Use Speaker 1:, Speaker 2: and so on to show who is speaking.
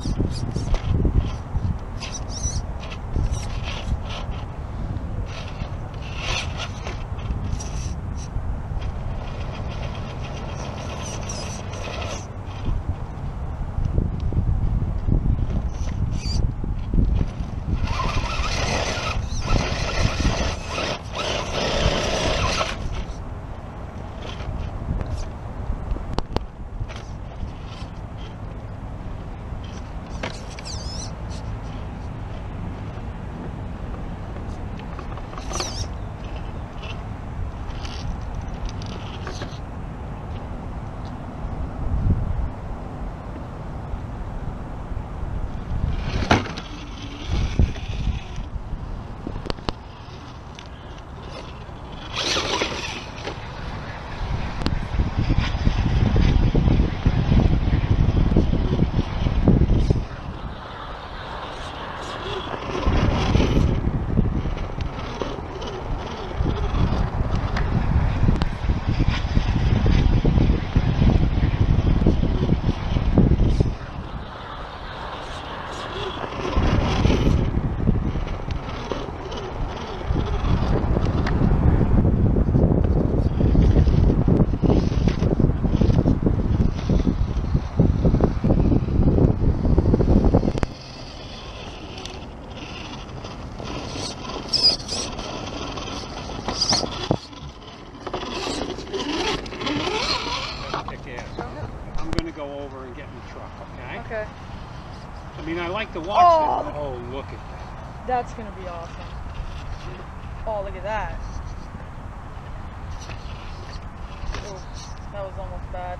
Speaker 1: すいません。
Speaker 2: Okay?
Speaker 1: I mean, I like to watch
Speaker 2: Oh.
Speaker 1: it. Oh, look at that.
Speaker 2: That's gonna be awesome. Oh, look at that. Oh, that was almost bad.